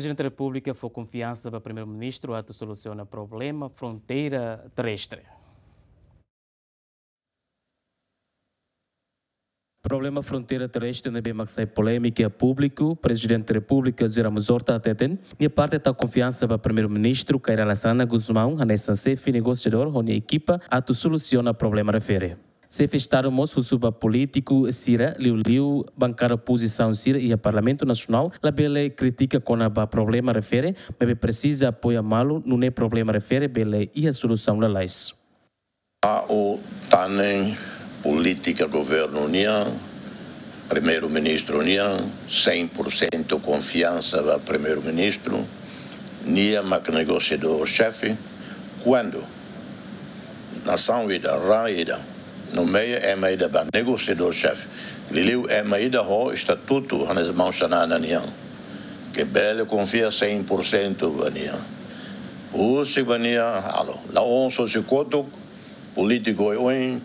Presidente da República foi confiança para o Primeiro-Ministro a solucionar o problema fronteira terrestre. Problema fronteira terrestre na sai polêmica público, Presidente da República Ziramos Horta Ateten, e a parte da confiança para o Primeiro-Ministro Caira Lassana Guzmão, a Nessancefe, negociador, onde a equipa a soluciona o problema refere. Se festaram o suba político Sira, Liu Liu, bancar a posição Sira e a Parlamento Nacional, la bele critica quando a problema refere, mas precisa apoiar malo, não é problema refere, bele e a solução la lais. A o tanem política governo União, primeiro-ministro União, 100% confiança para primeiro-ministro, nia negociador-chefe, quando? Nação ida, rã ida, no meio é maída para negociador-chefe. Liliu é maída ho estatuto mãos da União. Que belo confia 100% na União. O se vania, alo, la onso se coto, político e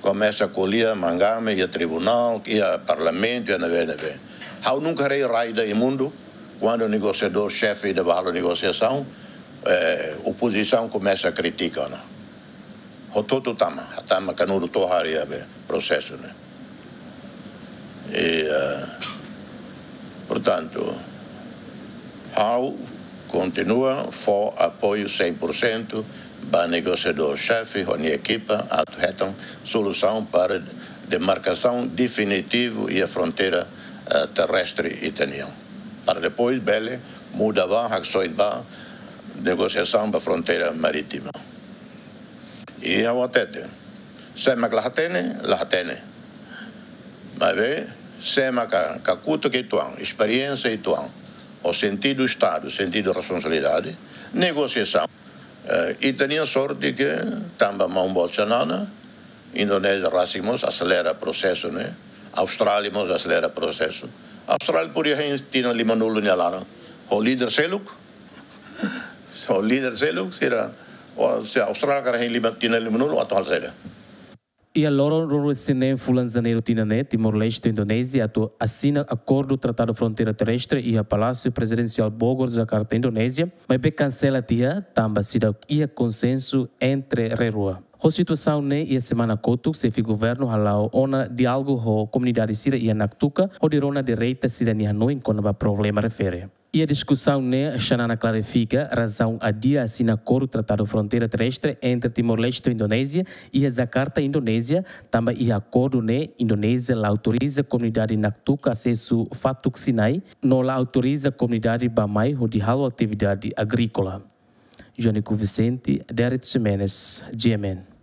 começa a colher mangame e a tribunal, e a parlamento, e a neve, neve. Há nunca rei raida mundo, quando o negociador-chefe de a negociação, eh, oposição começa a criticar. Né? Ho toto tama, ha tama kanuru tohari abe processo, né? E, uh, portanto, HAU continua for apoio 100% para negociador-chefe, a equipa, a solução para demarcação definitiva e a fronteira uh, terrestre italiana. Para depois, bele, muda a negociação para a fronteira marítima. E a watete. Sema lahatene, lahatene. Mas vê, sema ka, ka kuto que tuan, experiência e tuan, o sentido do Estado, sentido da responsabilidade, negociação. E tinha sorte que tamba mão bolsonana, Indonésia racimos acelera o processo, né? Austrália mos acelera o processo. Austrália podia ter lima nulo lá. O líder seluk, o líder seluk será se Austrália kara hen lima tina lima nulu atau hal saja. E a loro roro sene fulan janeiro tinane Timor-Leste Indonésia atu assina acordo tratado fronteira terrestre e a Palácio Presidencial Bogor Jakarta Indonésia, mas be cancela tia tamba sida ia consenso entre rerua. A situação ne ia semana kotu se fi governo halau ona diálogo ho comunidade sira ia naktuka o dirona direita sira ni hanoi con ba problema refere. E a discussão ne Xanana clarifica a razão a dia assina acordo tratado fronteira terrestre entre Timor-Leste e Indonésia e a Jakarta, Indonésia, também e acordo ne Indonésia la autoriza a comunidade Naktuk acesso Fatuk Sinai, não la autoriza a comunidade Bamai o de atividade agrícola. Jônico Vicente, Derek Jimenez, GMN.